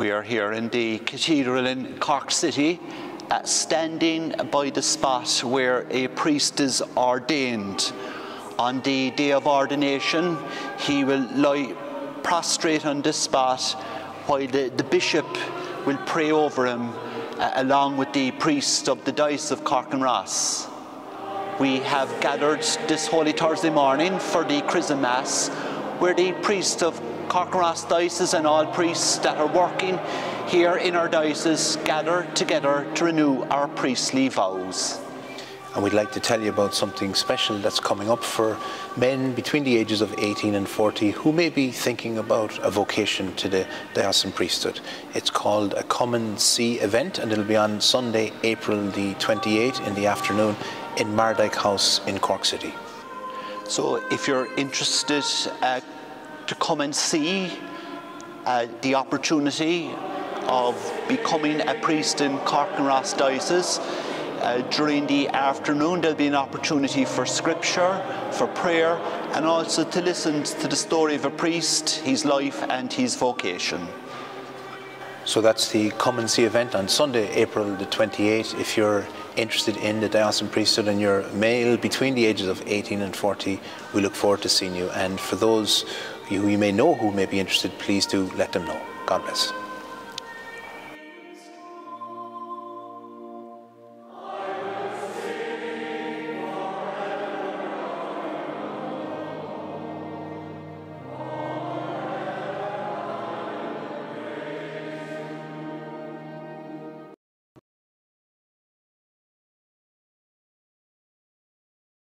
We are here in the cathedral in Cork City, uh, standing by the spot where a priest is ordained. On the day of ordination, he will lie prostrate on this spot while the, the bishop will pray over him uh, along with the priest of the Diocese of Cork and Ross. We have gathered this Holy Thursday morning for the Chrism Mass, where the priests of and Diocese and all priests that are working here in our diocese gather together to renew our priestly vows. And we'd like to tell you about something special that's coming up for men between the ages of 18 and 40 who may be thinking about a vocation to the diocesan priesthood. It's called a Come and See event and it'll be on Sunday, April the 28th in the afternoon in Mardyke House in Cork City. So if you're interested uh, to come and see uh, the opportunity of becoming a priest in Cork and Ross Diocese, uh, during the afternoon there'll be an opportunity for scripture, for prayer, and also to listen to the story of a priest, his life and his vocation. So that's the Come and See event on Sunday, April the 28th. If you're interested in the diocesan priesthood and you're male between the ages of 18 and 40, we look forward to seeing you. And for those who you may know who may be interested, please do let them know. God bless.